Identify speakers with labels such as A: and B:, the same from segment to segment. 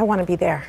A: I want to be there.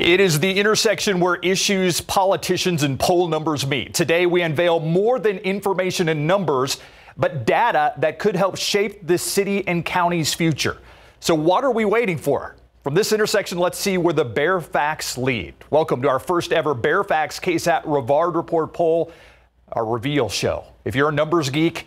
B: It is the intersection where issues, politicians, and poll numbers meet. Today, we unveil more than information and numbers, but data that could help shape the city and county's future. So, what are we waiting for? From this intersection, let's see where the bare facts lead. Welcome to our first ever Bexar Facts KSAT Rivard Report poll, our reveal show. If you're a numbers geek,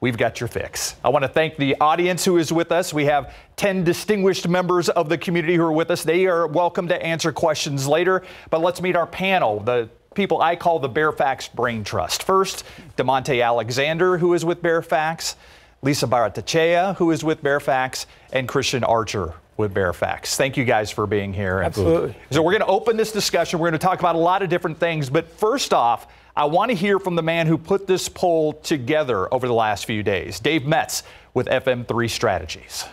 B: we've got your fix. I want to thank the audience who is with us. We have 10 distinguished members of the community who are with us. They are welcome to answer questions later, but let's meet our panel, the people I call the Facts Brain Trust. First, DeMonte Alexander, who is with Facts, Lisa Baratachea, who is with Facts, and Christian Archer with Facts. Thank you guys for being here.
C: Absolutely.
B: So we're going to open this discussion. We're going to talk about a lot of different things, but first off, I want to hear from the man who put this poll together over the last few days, Dave Metz with FM3 Strategies.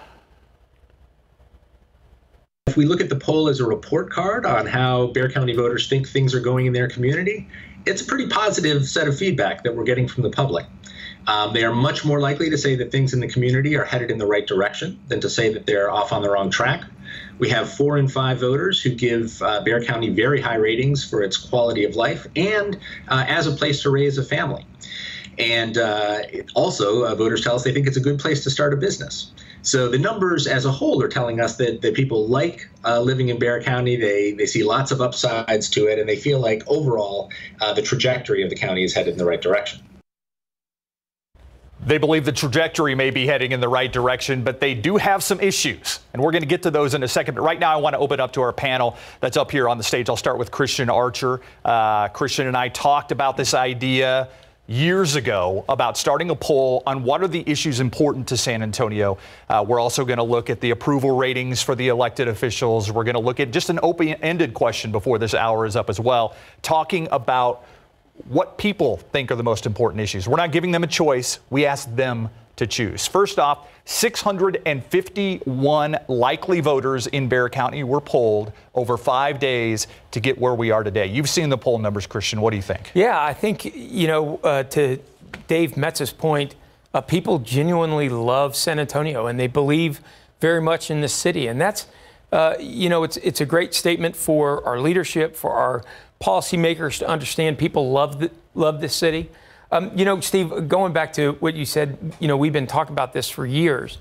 D: If we look at the poll as a report card on how Bexar County voters think things are going in their community, it's a pretty positive set of feedback that we're getting from the public. Um, they are much more likely to say that things in the community are headed in the right direction than to say that they're off on the wrong track. We have four in five voters who give uh, Bexar County very high ratings for its quality of life and uh, as a place to raise a family. And uh, also, uh, voters tell us they think it's a good place to start a business. So the numbers as a whole are telling us that, that people like uh, living in Bexar County. They, they see lots of upsides to it, and they feel like overall uh, the trajectory of the county is headed in the right direction.
B: They believe the trajectory may be heading in the right direction, but they do have some issues. And we're going to get to those in a second. But right now, I want to open up to our panel that's up here on the stage. I'll start with Christian Archer. Uh, Christian and I talked about this idea years ago about starting a poll on what are the issues important to San Antonio. Uh, we're also going to look at the approval ratings for the elected officials. We're going to look at just an open ended question before this hour is up as well, talking about what people think are the most important issues. We're not giving them a choice, we ask them to choose. First off, 651 likely voters in Bexar County were polled over five days to get where we are today. You've seen the poll numbers, Christian. What do you think?
C: Yeah, I think, you know, uh, to Dave Metz's point, uh, people genuinely love San Antonio and they believe very much in the city. And that's, uh, you know, it's, it's a great statement for our leadership, for our policymakers to understand people love the, love this city. Um, you know, Steve, going back to what you said, you know, we've been talking about this for years.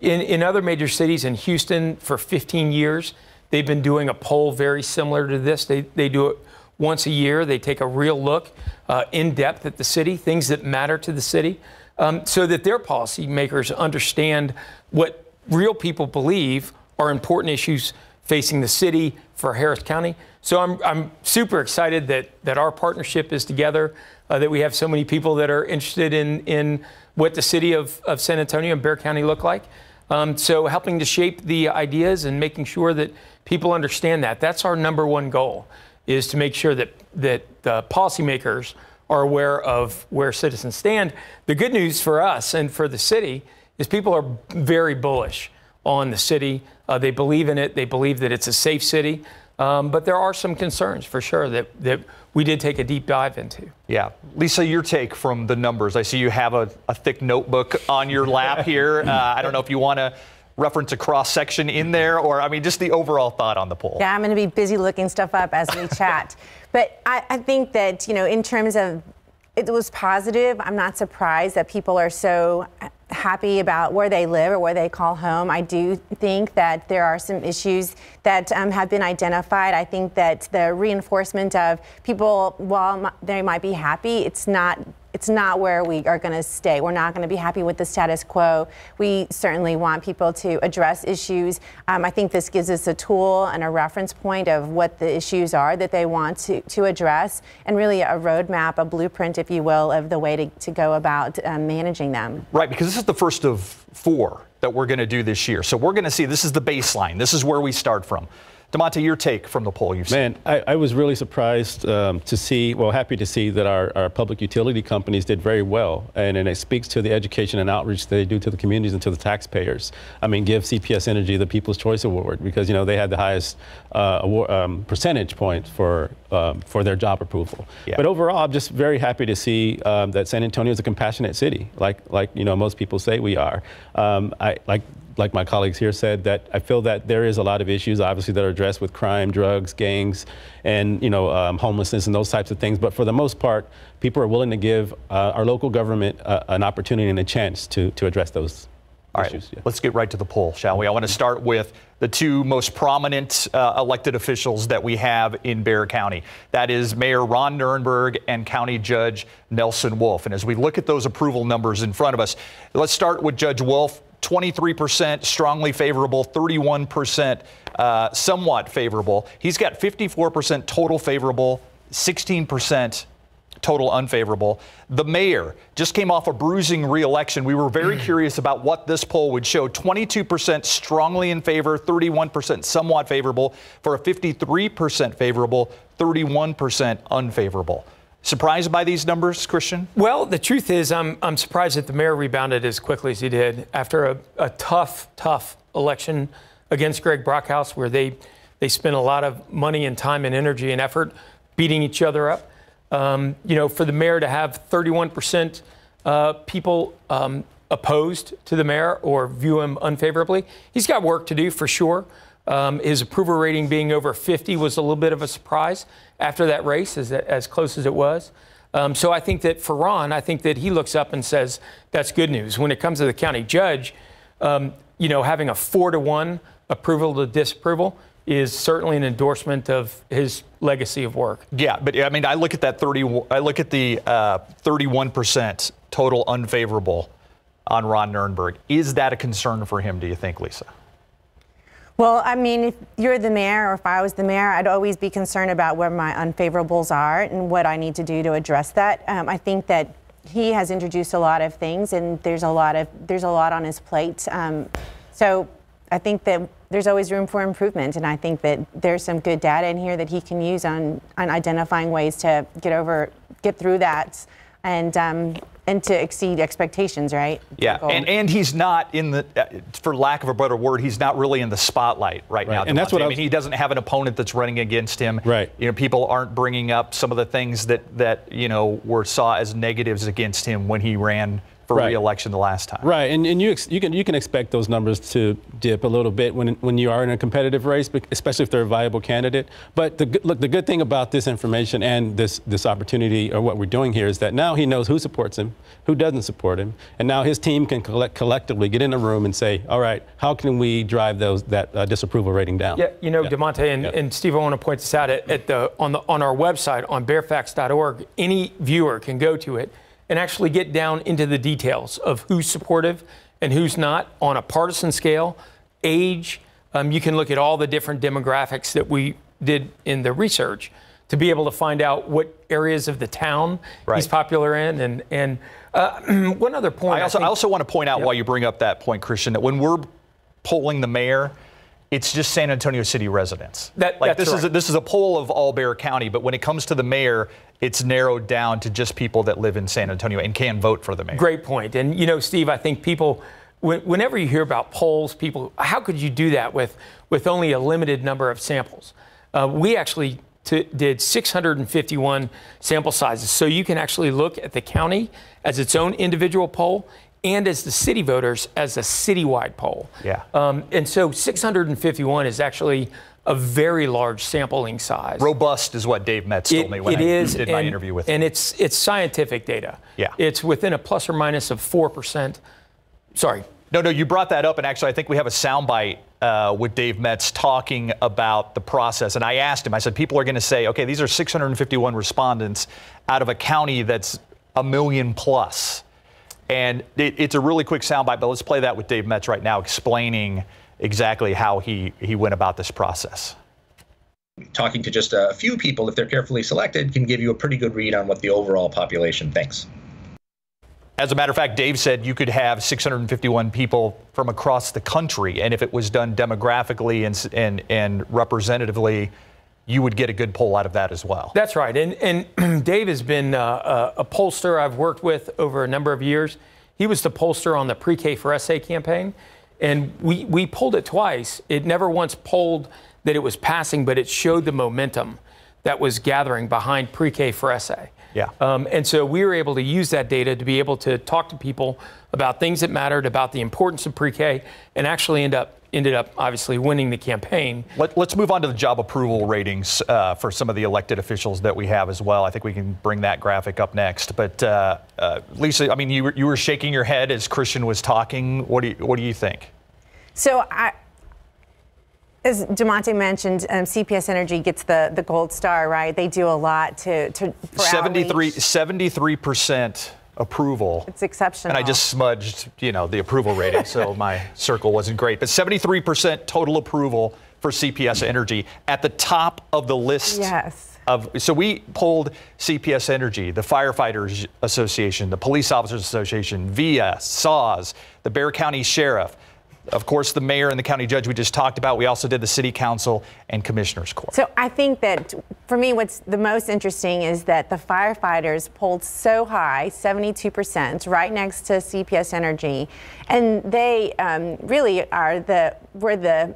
C: In, in other major cities, in Houston for 15 years, they've been doing a poll very similar to this. They, they do it once a year. They take a real look uh, in depth at the city, things that matter to the city, um, so that their policymakers understand what real people believe are important issues facing the city for Harris County. So I'm, I'm super excited that, that our partnership is together, uh, that we have so many people that are interested in, in what the city of, of San Antonio and Bexar County look like. Um, so helping to shape the ideas and making sure that people understand that. That's our number one goal, is to make sure that, that the policymakers are aware of where citizens stand. The good news for us and for the city is people are very bullish on the city. Uh, they believe in it. They believe that it's a safe city. Um, but there are some concerns for sure that, that we did take a deep dive into.
B: Yeah. Lisa, your take from the numbers. I see you have a, a thick notebook on your lap here. Uh, I don't know if you want to reference a cross section in there or, I mean, just the overall thought on the poll.
A: Yeah, I'm going to be busy looking stuff up as we chat. But I, I think that, you know, in terms of it was positive. I'm not surprised that people are so happy about where they live or where they call home. I do think that there are some issues that um, have been identified. I think that the reinforcement of people, while they might be happy, it's not it's not where we are going to stay. We're not going to be happy with the status quo. We certainly want people to address issues. Um, I think this gives us a tool and a reference point of what the issues are that they want to, to address, and really a roadmap, a blueprint, if you will, of the way to, to go about um, managing them.
B: Right, because this is the first of four that we're going to do this year. So we're going to see this is the baseline. This is where we start from. Demonte, your take from the poll you've
E: seen. Man, I, I was really surprised um, to see, well, happy to see that our, our public utility companies did very well. And, and it speaks to the education and outreach they do to the communities and to the taxpayers. I mean, give CPS Energy the People's Choice Award because, you know, they had the highest uh, award, um, percentage point for, um, for their job approval. Yeah. But overall, I'm just very happy to see um, that San Antonio is a compassionate city, like, like, you know, most people say we are. Um, I, like like my colleagues here said, that I feel that there is a lot of issues, obviously, that are addressed with crime, drugs, gangs, and you know, um, homelessness and those types of things. But for the most part, people are willing to give uh, our local government uh, an opportunity and a chance to, to address those
B: All issues. Right, yeah. let's get right to the poll, shall we? I want to start with the two most prominent uh, elected officials that we have in Bexar County. That is Mayor Ron Nirenberg and County Judge Nelson Wolff. And as we look at those approval numbers in front of us, let's start with Judge Wolff. 23% strongly favorable, 31% uh, somewhat favorable. He's got 54% total favorable, 16% total unfavorable. The mayor just came off a bruising reelection. We were very curious about what this poll would show. 22% strongly in favor, 31% somewhat favorable, for a 53% favorable, 31% unfavorable. Surprised by these numbers, Christian?
C: Well, the truth is, I'm, I'm surprised that the mayor rebounded as quickly as he did after a, a tough, tough election against Greg Brockhouse, where they, they spent a lot of money and time and energy and effort beating each other up. Um, you know, for the mayor to have 31% uh, people um, opposed to the mayor or view him unfavorably, he's got work to do for sure. Um, his approval rating being over 50 was a little bit of a surprise after that race, as, as close as it was. Um, so I think that for Ron, I think that he looks up and says that's good news. When it comes to the county judge, um, you know, having a four to one approval to disapproval is certainly an endorsement of his legacy of work.
B: Yeah, but I mean, I look at that 30. I look at the uh, 31% total unfavorable on Ron Nirenberg. Is that a concern for him? Do you think, Lisa?
A: Well, I mean, if you're the mayor, or if I was the mayor, I'd always be concerned about where my unfavorables are and what I need to do to address that. Um, I think that he has introduced a lot of things, and there's a lot of there's a lot on his plate. Um, so I think that there's always room for improvement, and I think that there's some good data in here that he can use on on identifying ways to get over, get through that, and um, and to exceed expectations, right?
B: Yeah, and, and he's not in the, uh, for lack of a better word, he's not really in the spotlight right, right. now. And that's what I, was, I mean. He doesn't have an opponent that's running against him.
E: Right.
B: You know, people aren't bringing up some of the things that that you know were saw as negatives against him when he ran for right. reelection the last time.
E: Right, and, and you, ex- you, can, you can expect those numbers to dip a little bit when, when you are in a competitive race, especially if they're a viable candidate. But the, look, the good thing about this information and this, this opportunity, or what we're doing here, is that now he knows who supports him, who doesn't support him, and now his team can collect, collectively get in a room and say, all right, how can we drive those that uh, disapproval rating down?
C: Yeah, you know, yeah. Demonte and, yeah. and Steve, I want to point this out at, at the, on, the, on our website, on bexarfacts.org, any viewer can go to it and actually get down into the details of who's supportive and who's not on a partisan scale, age. Um, you can look at all the different demographics that we did in the research to be able to find out what areas of the town right. he's popular in. And, and uh, one other point.
B: I also, I, think, I also want to point out yep. while you bring up that point, Christian, that when we're polling the mayor, it's just San Antonio City residents.
C: That,
B: like
C: this
B: right. is a, this is a poll of all Bexar County, but when it comes to the mayor, it's narrowed down to just people that live in San Antonio and can vote for the mayor.
C: Great point. And you know, Steve, I think people whenever you hear about polls, people, how could you do that with with only a limited number of samples? Uh, we actually did 651 sample sizes. So you can actually look at the county as its own individual poll and as the city voters as a citywide poll.
B: Yeah.
C: Um, and so 651 is actually a very large sampling size.
B: Robust is what Dave Metz told
C: It-
B: me when
C: it
B: I
C: is,
B: did my interview with
C: And
B: him.
C: And it's it's scientific data.
B: Yeah.
C: It's within a plus or minus of four percent. Sorry,
B: No, no, you brought that up, and actually, I think we have a soundbite uh, with Dave Metz talking about the process. And I asked him, I said, people are going to say, okay, these are 651 respondents out of a county that's a million plus. And it, it's a really quick soundbite, but let's play that with Dave Metz right now, explaining exactly how he, he went about this process.
D: talking to just a few people, if they're carefully selected, can give you a pretty good read on what the overall population thinks.
B: As a matter of fact, Dave said you could have 651 people from across the country, and if it was done demographically and, and, and representatively, you would get a good poll out of that as well.
C: that's right. And and Dave has been uh, a, a pollster I've worked with over a number of years. He was the pollster on the Pre-K for SA campaign, and we we polled it twice. It never once polled that it was passing, but it showed the momentum that was gathering behind Pre-K for SA.
B: Yeah.
C: Um, and so we were able to use that data to be able to talk to people about things that mattered, about the importance of pre-K, and actually end up ended up obviously winning the campaign.
B: Let, us move on to the job approval ratings uh, for some of the elected officials that we have as well. I think we can bring that graphic up next. But uh, uh, Lisa, I mean, you were, you were shaking your head as Christian was talking. What do you, what do you think?
A: So I, as Demonte mentioned, um, CPS Energy gets the, the gold star, right? They do a lot to, to for
B: 73
A: outreach.
B: 73% approval.
A: It's exceptional.
B: And I just smudged, you know, the approval rating, so my circle wasn't great. But 73% total approval for CPS Energy at the top of the list.
A: Yes.
B: Of, so we polled CPS Energy, the Firefighters Association, the Police Officers Association, VIA, SAWS, the Bexar County Sheriff, of course, the mayor and the county judge we just talked about. We also did the city council and commissioners court.
A: So I think that for me, what's the most interesting is that the firefighters polled so high, 72%, right next to CPS Energy, and they um, really are the were the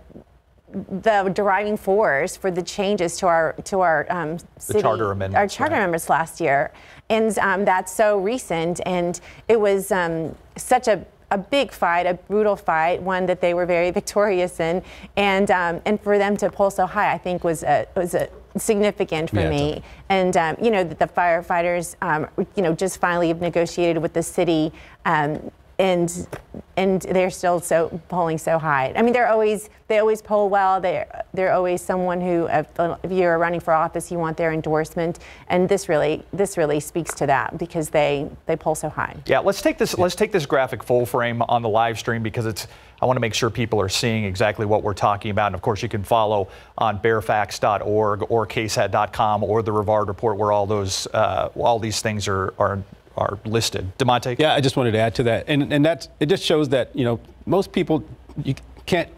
A: the driving force for the changes to our to our um, city,
B: charter
A: our
B: amendments,
A: charter
B: right.
A: amendments last year, and um, that's so recent, and it was um, such a a big fight, a brutal fight, one that they were very victorious in, and um, and for them to pull so high, I think was a was a significant for
E: Yeah,
A: me. And um, you know that the firefighters, um, you know, just finally have negotiated with the city, um, and and they're still so polling so high. I mean, they're always they always poll well. They're they're always someone who, if, you're running for office, you want their endorsement. And this really this really speaks to that because they they poll so high.
B: Yeah, let's take this. Let's take this graphic full frame on the live stream because it's. I want to make sure people are seeing exactly what we're talking about. And of course, you can follow on bexarfacts.org or ksat.com or the Rivard Report, where all those uh, all these things are are are listed. Demonte.
E: Yeah, I just wanted to add to that, and and that's it. Just shows that you know most people you can't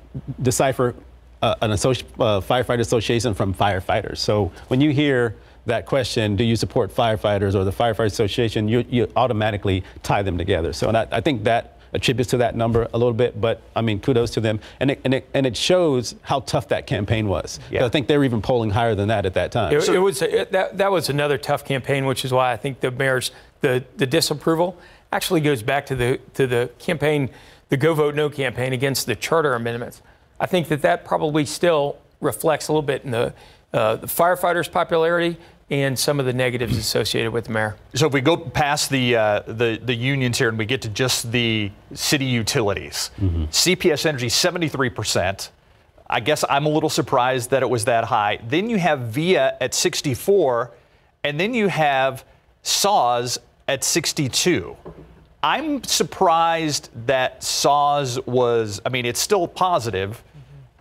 E: decipher uh, an associ- uh, firefighter association from firefighters. So when you hear that question, do you support firefighters or the firefighter association, you you automatically tie them together. So and I, I think that attributes to that number a little bit, but I mean kudos to them, and it and it, and it shows how tough that campaign was.
B: Yeah.
E: I think they were even polling higher than that at that time.
C: It, it was it, that that was another tough campaign, which is why I think the mayor's the the disapproval actually goes back to the to the campaign, the Go Vote No campaign against the charter amendments. I think that that probably still reflects a little bit in the uh, the firefighters' popularity and some of the negatives associated with the mayor.
B: So if we go past the uh, the the unions here and we get to just the city utilities, CPS Energy 73 percent. I guess I'm a little surprised that it was that high. Then you have Via at 64, and then you have SAWS at 62. I'm surprised that SAWS was. I mean, it's still positive.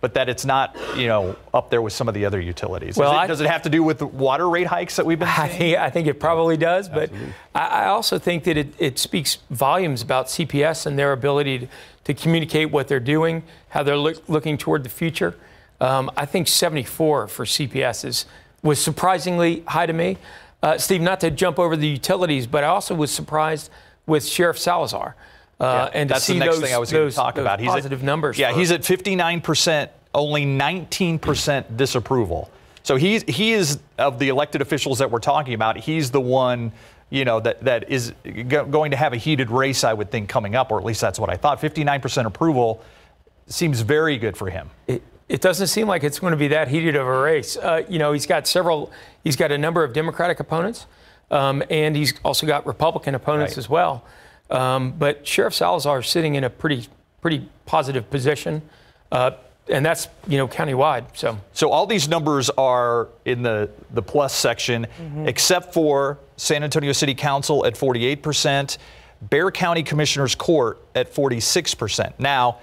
B: But that it's not, you know, up there with some of the other utilities.
C: Well,
B: Is it-
C: I-
B: does it have to do with the water rate hikes that we've been
C: I think, I think it probably does, but I, I also think that it, it speaks volumes about CPS and their ability to, to communicate what they're doing, how they're look, looking toward the future. Um, I think 74 for CPS is, was surprisingly high to me. Uh, Steve, not to jump over the utilities, but I also was surprised with Sheriff Salazar. Uh, and to
B: that's
C: see
B: the next
C: those,
B: thing I was going to talk about. He's
C: positive
B: at,
C: numbers.
B: Yeah, he's at 59%, only 19% disapproval. So he's he is of the elected officials that we're talking about. He's the one, you know, that that is go- going to have a heated race, I would think, coming up, or at least that's what I thought. 59% approval seems very good for him.
C: It, it doesn't seem like it's going to be that heated of a race. Uh, you know, he's got several. He's got a number of Democratic opponents, um, and he's also got Republican opponents
B: Right.
C: as well. Um, but Sheriff Salazar is sitting in a pretty pretty positive position, uh, and that's you know countywide. So.
B: So all these numbers are in the, the plus section, except for San Antonio City Council at 48%, Bexar County Commissioners Court at 46%. Now,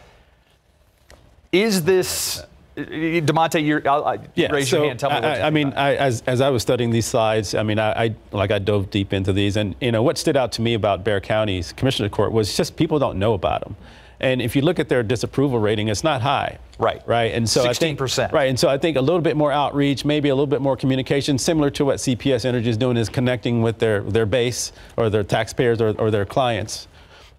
B: is this, Demonte, you're, I'll, I,
E: Yeah,
B: raise
E: so
B: your hand. Tell me
E: I,
B: what
E: I, I mean. I, as, as I was studying these slides, I mean, I, I like I dove deep into these, and you know what stood out to me about Bexar County's Commissioner Court was just people don't know about them, and if you look at their disapproval rating, it's not high.
B: Right.
E: Right. And so I think
B: 16%.
E: right. And so I think a little bit more outreach, maybe a little bit more communication, similar to what CPS Energy is doing, is connecting with their their base or their taxpayers or, or their clients.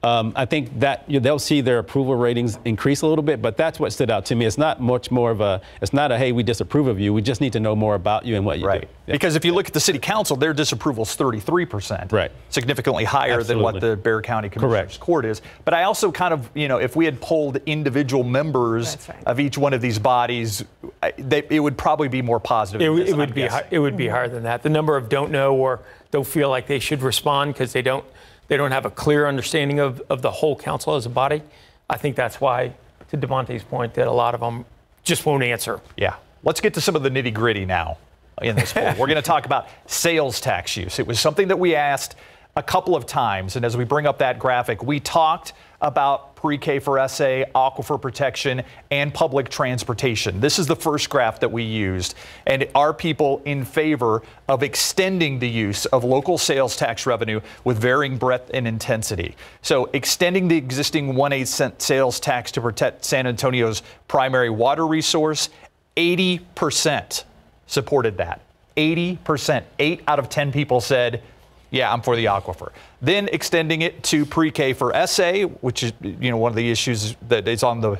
E: Um, I think that you know, they'll see their approval ratings increase a little bit, but that's what stood out to me. It's not much more of a, it's not a, hey, we disapprove of you. We just need to know more about you and what you
B: Right.
E: do. Yeah.
B: Because if you look at the city council, their disapproval is 33%.
E: Right.
B: Significantly higher than what the Bexar County Commissioners
E: Correct.
B: Court is. But I also kind of, you know, if we had polled individual members
A: right.
B: of each one of these bodies, I- they, it would probably be more positive.
C: It, would-
B: this,
C: it would
B: I'm
C: be
B: guessing.
C: it would be higher than that. The number of don't know or don't feel like they should respond because they don't they don't have a clear understanding of, of the whole council as a body. I think that's why, to Demonte's point, that a lot of them just won't answer.
B: Yeah. Let's get to some of the nitty gritty now in this poll. We're going to talk about sales tax use. It was something that we asked a couple of times. And as we bring up that graphic, we talked about pre K for SA, aquifer protection, and public transportation. This is the first graph that we used. And are people in favor of extending the use of local sales tax revenue with varying breadth and intensity? So, extending the existing 1 8 cent sales tax to protect San Antonio's primary water resource, 80% supported that. 80%. Eight out of 10 people said, yeah, I'm for the aquifer. Then extending it to pre-K for SA, which is you know one of the issues that is on the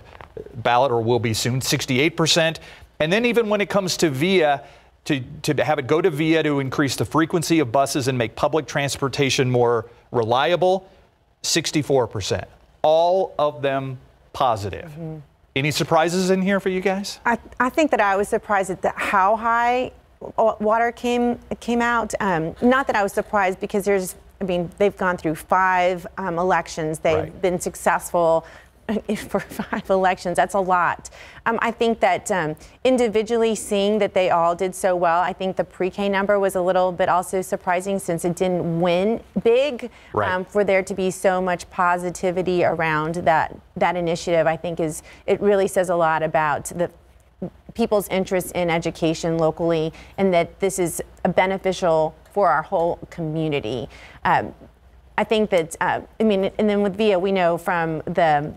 B: ballot or will be soon, 68%. And then even when it comes to VIA, to, to have it go to VIA to increase the frequency of buses and make public transportation more reliable, 64%. All of them positive. Mm-hmm. Any surprises in here for you guys?
A: I, I think that I was surprised at the, how high water came came out. Um, not that I was surprised because there's, I mean, they've gone through five um, elections. They've
B: Right.
A: been successful for five elections. That's a lot. Um, I think that um, individually seeing that they all did so well, I think the pre-K number was a little bit also surprising since it didn't win big. um, for there to be so much positivity around that that initiative, I think is it really says a lot about the people's interest in education locally and that this is beneficial for our whole community. Um, I think that, uh, I mean, and then with VIA, we know from the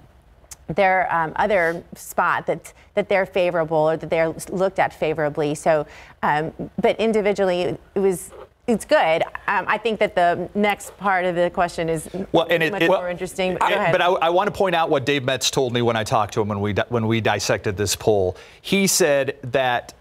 A: their um, other spot that that they're favorable or that they're looked at favorably. So, um, but individually, it was it's good. Um, I think that the next part of the question is
B: Well, and it,
A: much
B: it-
A: more interesting. Go
B: it-
A: ahead.
B: But I, I want to point out what Dave Metz told me when I talked to him when we when we dissected this poll. He said that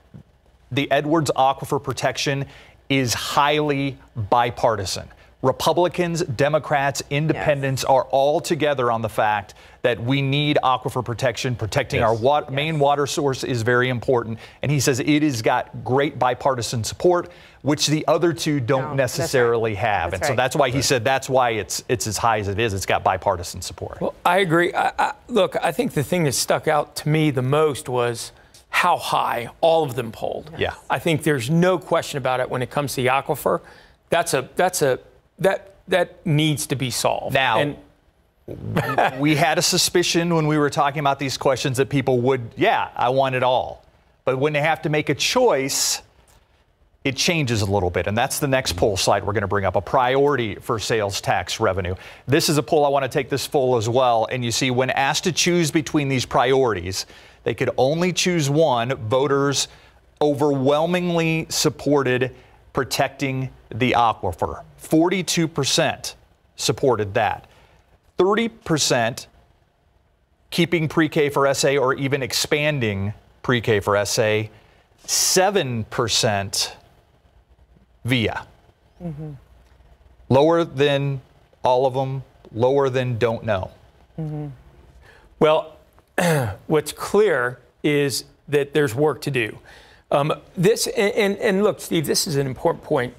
B: the Edwards Aquifer Protection is highly bipartisan. Republicans, Democrats, Independents are all together on the fact that we need aquifer protection. Protecting our wa- main water source is very important. And he says it has got great bipartisan support, which the other two don't
A: No, that's right.
B: necessarily have.
A: That's
B: and so that's why he said that's why it's it's as high as it is. It's got bipartisan support.
C: Well, I agree. I, I, look, I think the thing that stuck out to me the most was how high all of them polled.
B: Yeah.
C: I think there's no question about it when it comes to the aquifer. That's a that's a that that needs to be solved.
B: Now-
C: and
B: we had a suspicion when we were talking about these questions that people would, yeah, I want it all. But when they have to make a choice, it changes a little bit. And that's the next poll slide we're going to bring up a priority for sales tax revenue. This is a poll I want to take this poll as well. And you see, when asked to choose between these priorities, they could only choose one. Voters overwhelmingly supported protecting the aquifer. 42% supported that. 30% keeping pre K for SA or even expanding pre K for SA. 7% via. Mm-hmm. Lower than all of them, lower than don't know.
C: Mm-hmm. Well, what's clear is that there's work to do. Um, this and, and, and, look, Steve, this is an important point.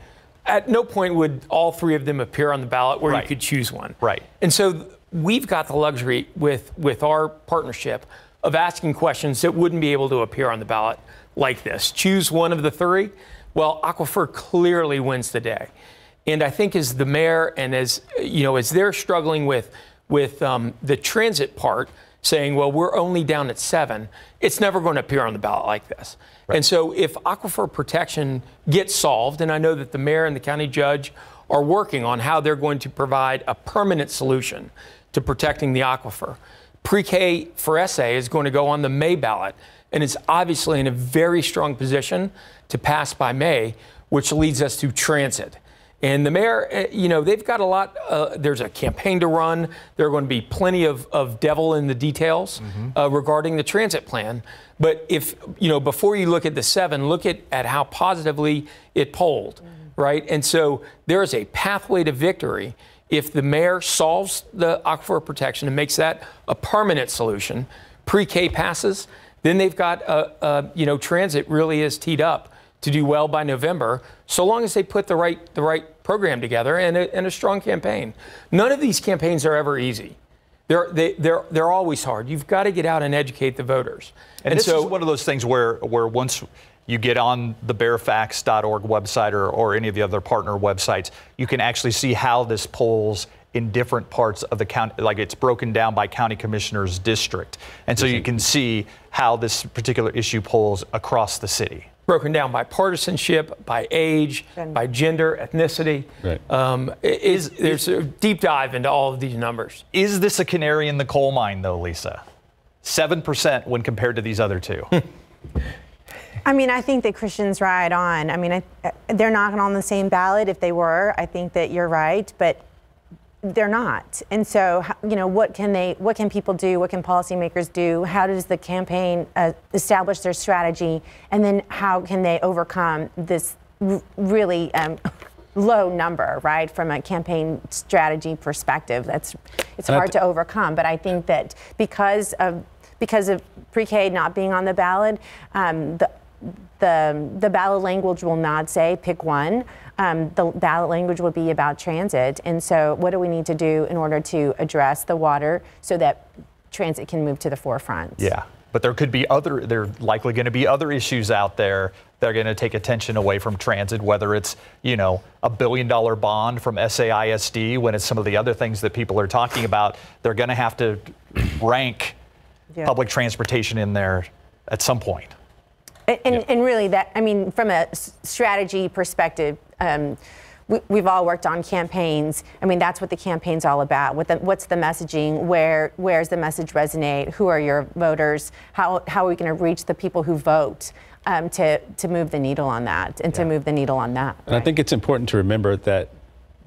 C: At no point would all three of them appear on the ballot where right. you could choose one.
B: Right.
C: And so we've got the luxury with with our partnership of asking questions that wouldn't be able to appear on the ballot like this. Choose one of the three. Well, Aquifer clearly wins the day. And I think as the mayor and as you know, as they're struggling with with um, the transit part, saying, well, we're only down at seven, it's never going to appear on the ballot like this. Right. And so if aquifer protection gets solved, and I know that the mayor and the county judge are working on how they're going to provide a permanent solution to protecting the aquifer. Pre-K for SA is going to go on the May ballot and it's obviously in a very strong position to pass by May, which leads us to transit. And the mayor, eh, you know, they've got a lot. Uh, there's a campaign to run. There are going to be plenty of, of devil in the details mm-hmm. uh, regarding the transit plan. But if, you know, before you look at the seven, look at, at how positively it polled, mm-hmm. right? And so there is a pathway to victory if the mayor solves the aquifer protection and makes that a permanent solution. Pre K passes, then they've got, uh, uh, you know, transit really is teed up to do well by November, so long as they put the right the right program together and a, and a strong campaign. None of these campaigns are ever easy. They're, they, they're, they're always hard. You've got to get out and educate the voters.
B: And, and this so, is one of those things where, where once you get on the bexarfacts.org website or, or any of the other partner websites, you can actually see how this polls in different parts of the county, like it's broken down by county commissioner's district. And so you mm-hmm. can see how this particular issue polls across the city
C: broken down by partisanship, by age, gender. by gender, ethnicity.
E: Right.
C: Um, is, there's a deep dive into all of these numbers.
B: Is this a canary in the coal mine, though, Lisa? 7% when compared to these other two.
A: I mean, I think that Christian's ride on. I mean, I, they're not on the same ballot. If they were, I think that you're right. But they're not. And so, you know, what can they, what can people do? What can policymakers do? How does the campaign uh, establish their strategy? And then how can they overcome this r- really um, low number, right? From a campaign strategy perspective, that's it's hard to overcome. But I think that because of because of pre-K not being on the ballot, um, the the, the ballot language will not say pick one. Um, the ballot language would be about transit. And so, what do we need to do in order to address the water so that transit can move to the forefront?
B: Yeah. But there could be other, there are likely going to be other issues out there that are going to take attention away from transit, whether it's, you know, a billion dollar bond from SAISD, when it's some of the other things that people are talking about. They're going to have to rank yeah. public transportation in there at some point.
A: And, and, and, really, that I mean, from a strategy perspective, um, we, have all worked on campaigns. I mean, that's what the campaign's all about. What the, what's the messaging? Where where's the message resonate? Who are your voters? How how are we going to reach the people who vote? Um, to to move the needle on that and yeah. to move the needle on that.
E: And right? I think it's important to remember that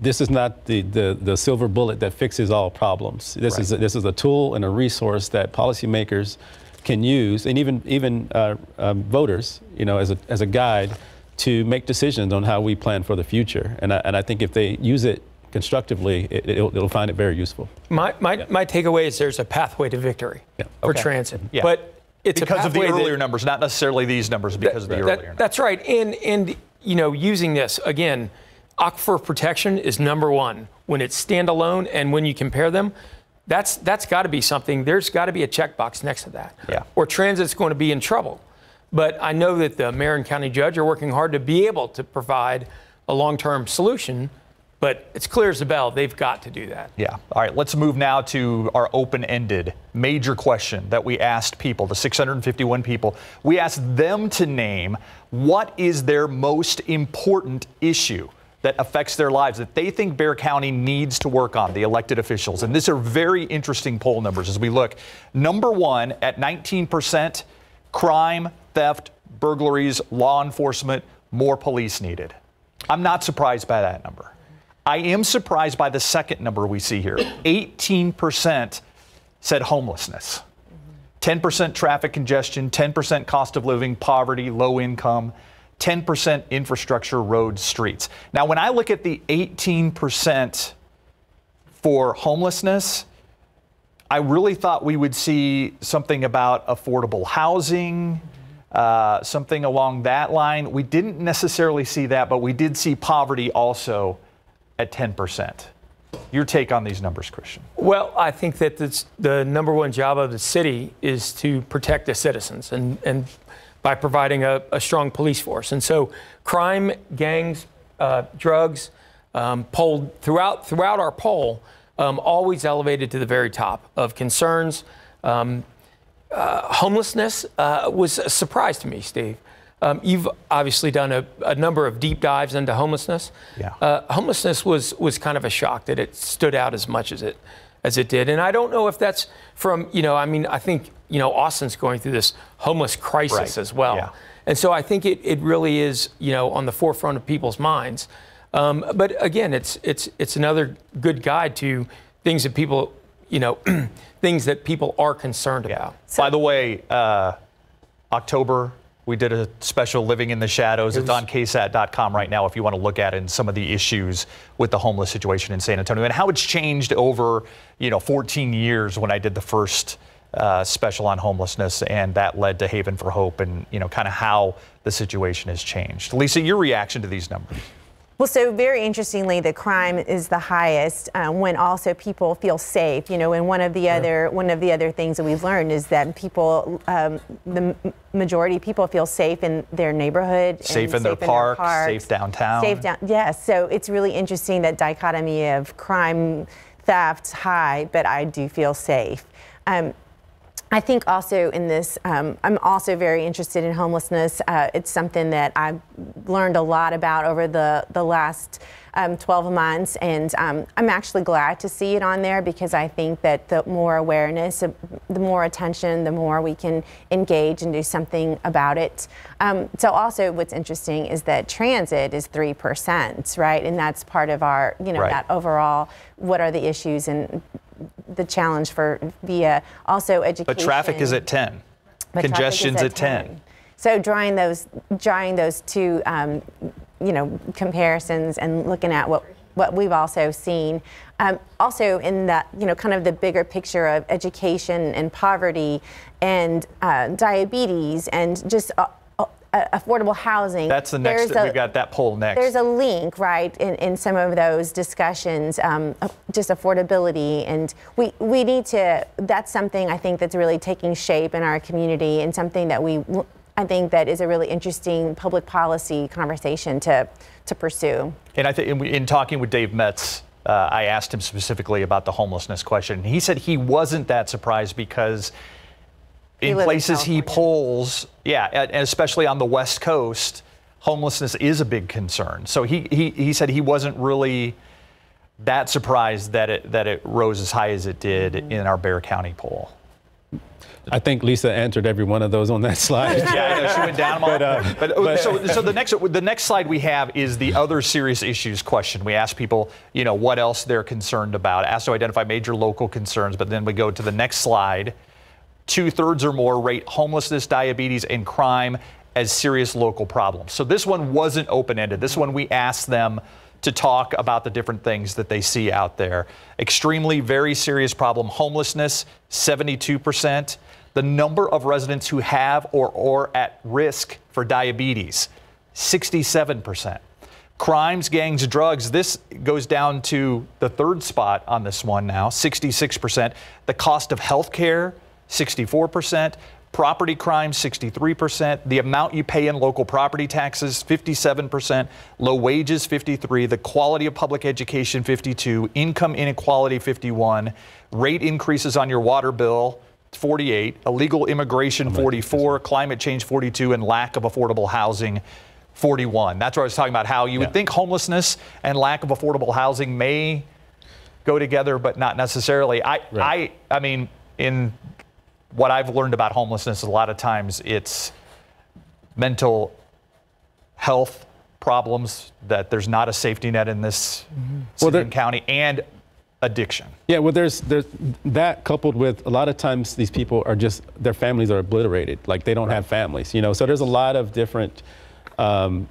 E: this is not the, the, the silver bullet that fixes all problems. This right. is a, this is a tool and a resource that policymakers can use, and even even uh, um, voters, you know, as a as a guide to make decisions on how we plan for the future. And I, and I think if they use it constructively, it, will it'll find it very useful.
C: My my, yeah. my takeaway is there's a pathway to victory yeah. for okay. transit, yeah. but it's
B: because of the earlier that, numbers, not necessarily these numbers, because that, of the that, earlier.
C: That's right, and and you know, using this again, aquifer protection is number one when it's standalone, and when you compare them that's that's got to be something. There's got to be a checkbox next to that.
B: Yeah.
C: Or transit's going to be in trouble. But I know that the mayor and county judge are working hard to be able to provide a long-term solution. But it's clear as a bell, they've got to do that.
B: Yeah. All right, let's move now to our open ended major question that we asked people, the 651 people. We asked them to name what is their most important issue that affects their lives that they think Bexar County needs to work on, the elected officials. And these are very interesting poll numbers as we look. Number one at 19%, crime, theft, burglaries, law enforcement, more police needed. I'm not surprised by that number. I am surprised by the second number we see here 18% said homelessness. 10% traffic congestion, 10% cost of living, poverty, low income, 10% infrastructure, roads, streets. Now, when I look at the 18% for homelessness, I really thought we would see something about affordable housing, uh, something along that line. We didn't necessarily see that, but we did see poverty also at 10%. Your take on these numbers, Christian?
C: Well, I think that the number one job of the city is to protect the citizens and, and by providing a, a strong police force. And so crime, gangs, uh, drugs, um, polled throughout, throughout our poll, um, always elevated to the very top of concerns. Um, uh, homelessness uh, was a surprise to me, Steve. Um, you've obviously done a, a, number of deep dives into homelessness.
B: Yeah.
C: Uh, homelessness was was kind of a shock that it stood out as much as it as it did, and I don't know if that's from you know. I mean, I think you know Austin's going through this homeless crisis
B: right.
C: as well,
B: yeah.
C: and so I think it it really is you know on the forefront of people's minds. Um, but again, it's it's it's another good guide to things that people you know things that people are concerned
B: yeah.
C: about.
B: By the way, uh, October we did a special Living in the Shadows.
C: It
B: it's on ksat.com right now if you want to look at it and some of the issues with the homeless situation in San Antonio and how it's changed over, you know, 14 years when I did the first uh, special on homelessness and that led to Haven for Hope and, you know, kind of how the situation has changed. Lisa, your reaction to these numbers?
A: Well, so very interestingly, the crime is the highest um, when also people feel safe. You know, and one of the yeah. other one of the other things that we've learned is that people, um, the majority of people feel safe in their neighborhood,
B: safe, in, safe their in park, their parks, safe downtown,
A: safe down. Yes, so it's really interesting that dichotomy of crime, theft high, but I do feel safe. Um, I think also in this, um, I'm also very interested in homelessness. Uh, it's something that I've learned a lot about over the, the last um, 12 months, and um, I'm actually glad to see it on there because I think that the more awareness, uh, the more attention, the more we can engage and do something about it. Um, so also what's interesting is that transit is 3%, right? And that's part of our, you know,
B: right.
A: that overall, what are the issues and the challenge for via also education.
B: But traffic is at 10.
A: But
B: Congestion's
A: at,
B: at 10. 10.
A: So drawing those, drawing those two, um, you know, comparisons and looking at what what we've also seen. Um, also in that, you know, kind of the bigger picture of education and poverty and uh, diabetes and just affordable housing.
B: That's the next. we've got that poll next.
A: There's a link, right, in, in some of those discussions, um, just affordability, and we we need to. That's something I think that's really taking shape in our community, and something that we. I think that is a really interesting public policy conversation to to pursue.
B: And I think in, in talking with Dave Metz, uh, I asked him specifically about the homelessness question. He said he wasn't that surprised because in places in he polls, yeah, and especially on the West Coast, homelessness is a big concern. So he, he, he said he wasn't really that surprised that it, that it rose as high as it did mm-hmm. in our Bexar County poll.
E: I think Lisa answered every one of those on that slide.
B: yeah, know, she went down them all. But, uh, but, but, so, so the next the next slide we have is the other serious issues question. We ask people, you know, what else they're concerned about. Ask to identify major local concerns, but then we go to the next slide two thirds or more rate homelessness, diabetes, and crime as serious local problems. So this one wasn't open ended. This one we asked them to talk about the different things that they see out there. Extremely, very serious problem homelessness, 72%. The number of residents who have or are at risk for diabetes, 67%. Crimes, gangs, drugs, this goes down to the third spot on this one now, 66%. The cost of health care, 64%. Property crime, 63%. The amount you pay in local property taxes, 57%. Low wages, 53. The quality of public education, 52. Income inequality, 51. Rate increases on your water bill, 48. Illegal immigration, 44. Climate change, 42. And lack of affordable housing, 41. That's what I was talking about. How you yeah. would think homelessness and lack of affordable housing may go together, but not necessarily. I, right. I, I mean, in what I've learned about homelessness a lot of times it's mental health problems that there's not a safety net in this mm-hmm. city well, and county and addiction.
E: Yeah, well, there's there's that coupled with a lot of times these people are just their families are obliterated, like they don't have families, you know. So there's a lot of different um,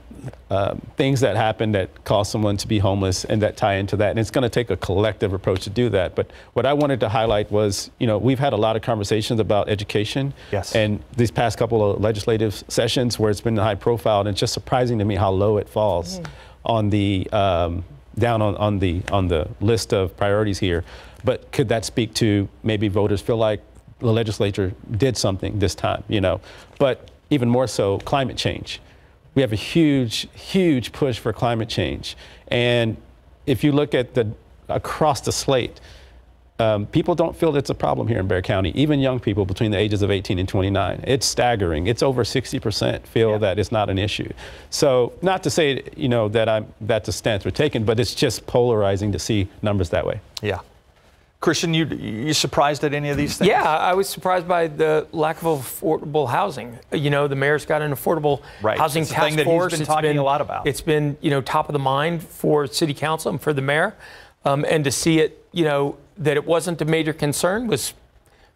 E: uh, things that happen that cause someone to be homeless and that tie into that. And it's going to take a collective approach to do that. But what I wanted to highlight was, you know, we've had a lot of conversations about education.
B: Yes.
E: And these past couple of legislative sessions where it's been high profile, and it's just surprising to me how low it falls on the um, down on, on the on the list of priorities here. But could that speak to maybe voters feel like the legislature did something this time, you know? But even more so, climate change. We have a huge, huge push for climate change. And if you look at the across the slate, um, people don't feel it's a problem here in Bexar County, even young people between the ages of 18 and 29. It's staggering. It's over 60% feel
B: Yeah.
E: that it's not an issue. So, not to say, you know, that I'm, that's a stance we're taking, but it's just polarizing to see numbers that way.
B: Yeah. Christian, you you surprised at any of these things?
C: Yeah, I was surprised by the lack of affordable housing. You know, the mayor's got an affordable
B: Right.
C: housing
B: It's
C: task
B: thing that he's
C: force.
B: been
C: It's
B: talking a lot about.
C: It's been, you know, top of the mind for city council and for the mayor. Um, and to see it, you know, that it wasn't a major concern was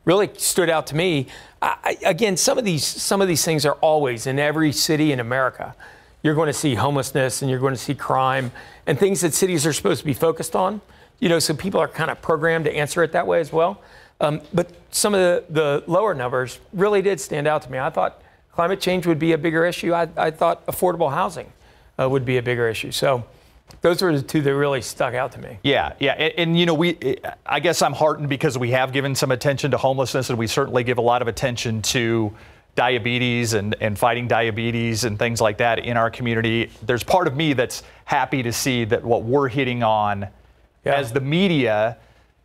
C: really stood out to me. I, I, again, some of these some of these things are always in every city in America. You're going to see homelessness and you're going to see crime and things that cities are supposed to be focused on. You know, so people are kind of programmed to answer it that way as well. Um, but some of the, the lower numbers really did stand out to me. I thought climate change would be a bigger issue. I, I thought affordable housing uh, would be a bigger issue. So those were the two that really stuck out to me.
B: Yeah, yeah, and, and, you know, we. I guess I'm heartened because we have given some attention to homelessness, and we certainly give a lot of attention to diabetes and, and fighting diabetes and things like that in our community. There's part of me that's happy to see that what we're hitting on
C: Yeah.
B: as the media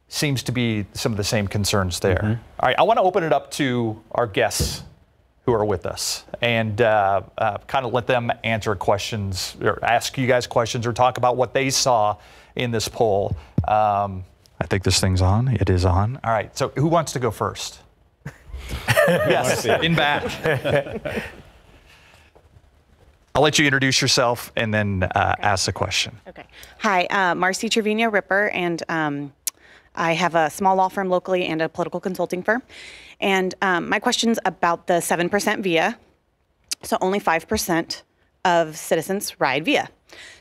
B: seems to be some of the same concerns there. All right, I want to open it up to our guests who are with us and uh, uh, kind of let them answer questions or ask you guys questions or talk about what they saw in this poll. Um, I think this thing's on. It is on. All right, so who wants to go first? yes, in back. I'll let you introduce yourself and then uh, ask the question.
F: Okay. Hi, uh, Marcy Trevino Ripper, and um, I have a small law firm locally and a political consulting firm. And um, my question's about the 7% VIA. So only 5% of citizens ride VIA.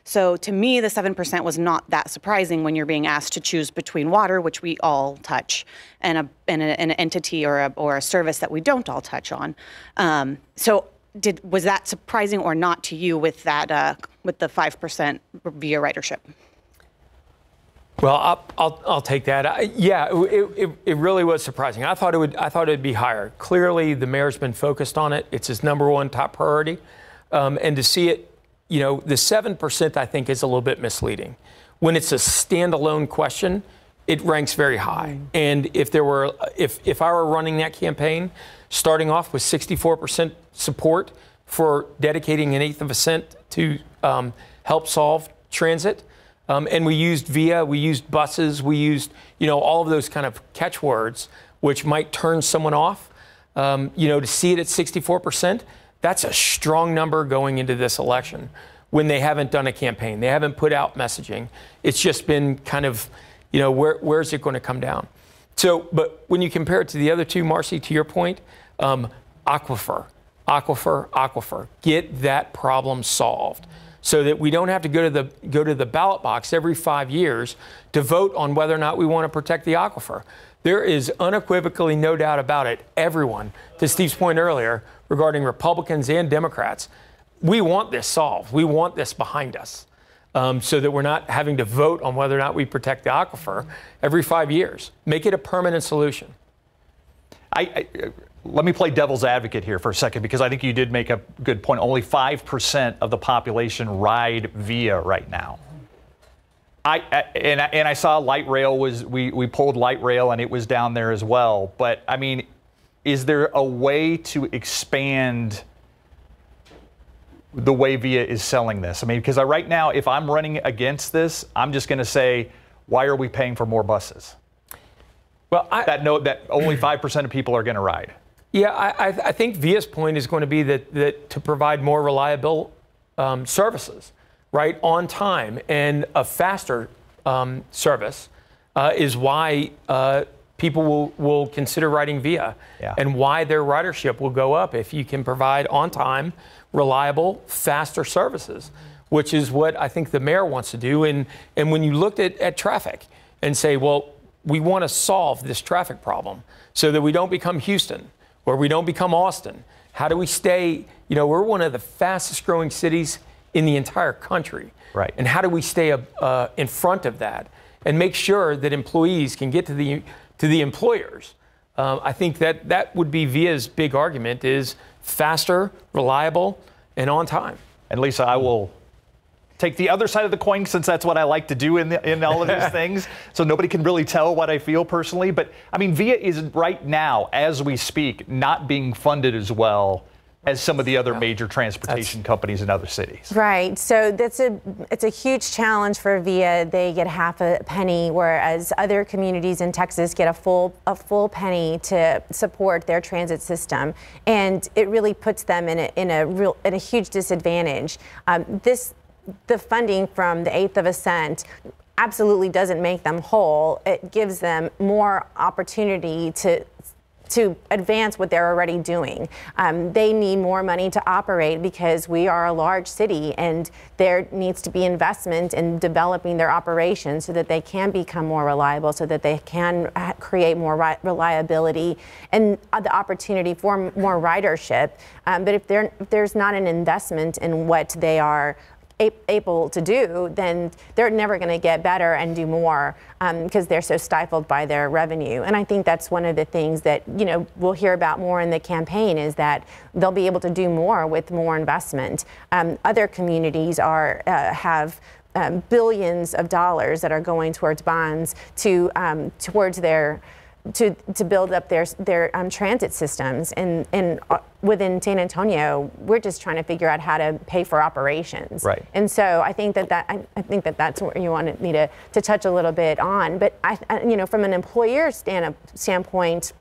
F: So to me, the 7% was not that surprising when you're being asked to choose between water, which we all touch, and, a, and a, an entity or a, or a service that we don't all touch on. Um, so did, was that surprising or not to you with that, uh, with the 5% VIA ridership?
C: Well, I'll, I'll, I'll take that. I, yeah, it, it, it really was surprising. I thought it would I thought it'd be higher. Clearly, the mayor's been focused on it. It's his number one top priority, um, and to see it, you know, the seven percent I think is a little bit misleading. When it's a standalone question, it ranks very high. And if there were, if if I were running that campaign, starting off with 64 percent support for dedicating an eighth of a cent to um, help solve transit. Um, and we used VIA, we used buses, we used, you know, all of those kind of catchwords, which might turn someone off. Um, you know, to see it at 64%, that's a strong number going into this election when they haven't done a campaign. They haven't put out messaging. It's just been kind of, you know, where, where's it going to come down? So, but when you compare it to the other two, Marcy, to your point, um, aquifer, aquifer, aquifer, get that problem solved so that we don't have to go to the go to the ballot box every five years to vote on whether or not we want to protect the aquifer. There is unequivocally no doubt about it. Everyone, to Steve's point earlier regarding Republicans and Democrats, we want this solved. We want this behind us. Um, so that we're not having to vote on whether or not we protect the aquifer every five years. Make it a permanent solution.
B: I, I, let me play devil's advocate here for a second because I think you did make a good point. Only 5% of the population ride via right now. I, and I, and I saw light rail was we we pulled light rail and it was down there as well. But I mean, is there a way to expand the way Via is selling this? I mean, because I, right now, if I'm running against this, I'm just going to say, why are we paying for more buses?
C: Well, I,
B: That note that only five percent of people are going to ride.
C: Yeah, I, I, I think Via's point is going to be that, that to provide more reliable um, services, right, on time and a faster um, service uh, is why uh, people will, will consider riding via
B: Yeah.
C: and why their ridership will go up if you can provide on time, reliable, faster services, which is what I think the mayor wants to do. And, and when you looked at, at traffic and say, well, we want to solve this traffic problem so that we don't become Houston or we don't become Austin. How do we stay? You know, we're one of the fastest growing cities in the entire country.
B: Right.
C: And how do we stay uh, in front of that and make sure that employees can get to the to the employers? Um, I think that that would be Via's big argument: is faster, reliable, and on time.
B: And Lisa, I will take the other side of the coin since that's what I like to do in, the, in all of these things. So nobody can really tell what I feel personally. But I mean, VIA is right now, as we speak, not being funded as well as some of the other major transportation companies in other cities.
A: Right. So that's a it's a huge challenge for VIA. They get half a penny, whereas other communities in Texas get a full a full penny to support their transit system, and it really puts them in a in a real in a huge disadvantage. Um, this the funding from the eighth of a cent absolutely doesn't make them whole. It gives them more opportunity to to advance what they're already doing. Um, they need more money to operate because we are a large city and there needs to be investment in developing their operations so that they can become more reliable, so that they can uh, create more reliability and the opportunity for more ridership. Um, but if, if there's not an investment in what they are able to do, then they're never going to get better and do more because they're so stifled by their revenue. And I think that's one of the things that you know we'll hear about more in the campaign is that they'll be able to do more with more investment. Um, other communities are uh, have. Um, billions of dollars that are going towards bonds to um, towards their to, to build up their their um, transit systems and and uh, within San Antonio we're just trying to figure out how to pay for operations
B: Right.
A: and so I think that that I, I think that that's where you wanted me to to touch a little bit on but I, I you know from an employer stand standpoint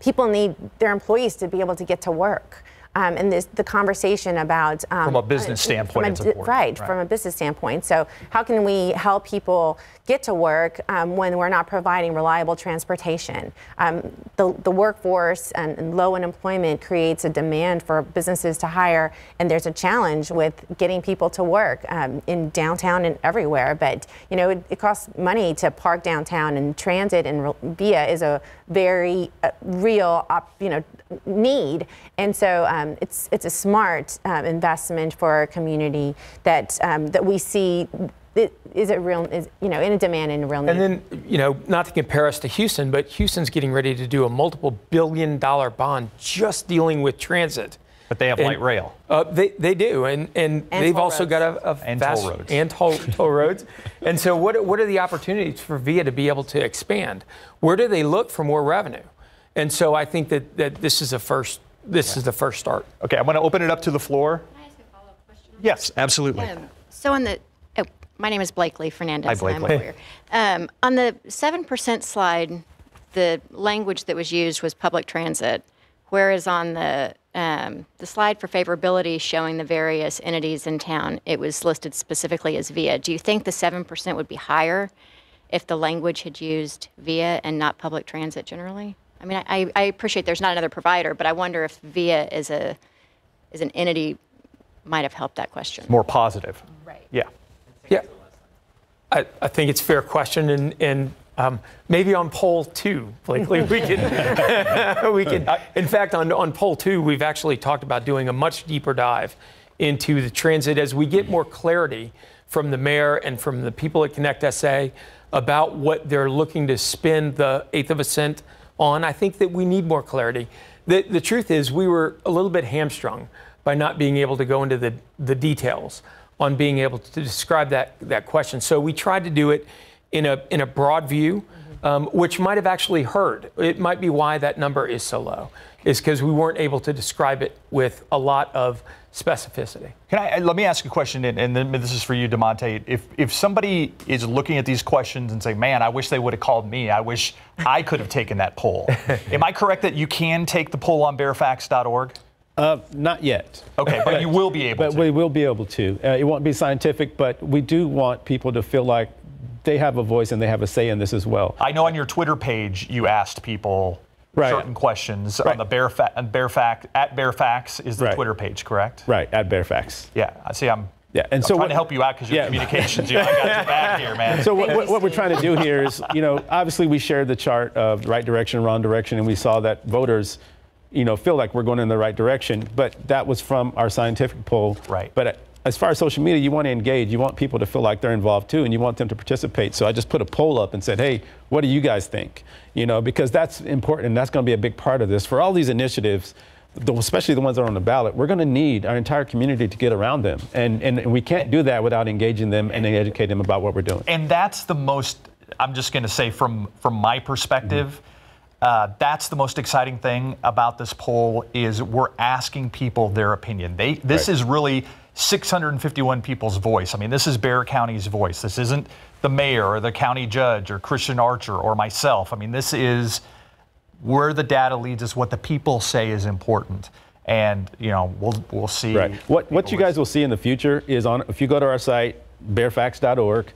A: people need their employees to be able to get to work. Um, and this, the conversation about um,
B: From a business
A: uh,
B: standpoint,
A: from a right,
B: Right.
A: from a business standpoint. So how can we help people get to work um, when we're not providing reliable transportation? Um, the, the workforce and, and low unemployment creates a demand for businesses to hire, and there's a challenge with getting people to work um, in downtown and everywhere. But you know, it, it costs money to park downtown, and transit and via is a very uh, real, you know, need. And so um, it's it's a smart um, investment for our community that um, that we see. It, is it real? Is you know in a demand and a real need?
C: And then, you know, not to compare us to Houston, but Houston's getting ready to do a multiple billion dollar bond just dealing with transit.
B: But they have
C: And-
B: light rail.
C: Uh, they, they do, and, and,
A: And
C: they've also
A: roads.
C: got a, a
B: And
C: vast,
B: toll roads.
C: and toll, toll roads. And so, what, are- what are the opportunities for VIA to be able to expand? Where do they look for more revenue? And so, I think that, that this is a first. This is the first start.
B: Okay, I'm going to open it up to the floor.
G: Can I ask a follow-up question?
B: Yes, absolutely.
G: Um, so on the, oh, my name is Blakely Fernandez.
B: Hi,
G: and I'm a
B: Blakely.
G: Um, on the 7% slide, the language that was used was public transit, whereas on the, um, the slide for favorability showing the various entities in town, it was listed specifically as VIA. Do you think the 7% would be higher if the language had used VIA and not public transit generally? I mean, I, I appreciate there's not another provider, but I wonder if VIA is a is an entity might have helped that question.
B: More positive.
G: Right.
B: Yeah.
C: Yeah, I, I think it's a fair question, and, and um, maybe on poll two, Blakely, we can, we can. In fact, on, on poll two, we've actually talked about doing a much deeper dive into the transit as we get more clarity from the mayor and from the people at Connect SA about what they're looking to spend the eighth of a cent on. I think that we need more clarity. The, the truth is, we were a little bit hamstrung by not being able to go into the, the details on being able to describe that, that question. So we tried to do it in a, in a broad view, um, which might have actually heard. It might be why that number is so low, is because we weren't able to describe it with a lot of specificity.
B: Can I let me ask a question, and, and then this is for you, Demonte. If if somebody is looking at these questions and say, "Man, I wish they would have called me. I wish I could have taken that poll." Am I correct that you can take the poll on bexarfacts.org?
E: Uh, not yet.
B: Okay, but you will be able to.
E: But
B: to.
E: we will be able to. Uh, it won't be scientific, but we do want people to feel like they have a voice and they have a say in this as well.
B: I know on your Twitter page you asked people
E: Right.
B: certain questions on
E: Right.
B: the Bearfa- and BexarFacts at BexarFacts is the
E: Right.
B: Twitter page, correct?
E: Right, at BexarFacts.
B: Yeah. I see. I'm.
E: Yeah, and
B: I'm
E: so
B: trying
E: what-
B: to help you out because your
E: Yeah.
B: communications. You know, I got your back here, man.
E: So what, what, what we're trying to do here is, you know, obviously we shared the chart of right direction, wrong direction, and we saw that voters, you know, feel like we're going in the right direction. But that was from our scientific poll.
B: Right.
E: But uh, as far as social media, you want to engage. You want people to feel like they're involved too, and you want them to participate. So I just put a poll up and said, hey, what do you guys think? You know, because that's important, and that's going to be a big part of this. For all these initiatives, especially the ones that are on the ballot, we're going to need our entire community to get around them. And, and we can't do that without engaging them and educating them about what we're doing.
B: and that's the most i'm just going to say from from my perspective uh, that's the most exciting thing about this poll is we're asking people their opinion they this
E: Right.
B: is really 651 people's voice. I mean this is Bexar County's voice. This isn't the mayor or the county judge or christian archer or myself. I mean this is where the data leads us what the people say is important. And you know we'll we'll see
E: Right. What what you guys will see in the future is on if you go to our site bexarfacts.org,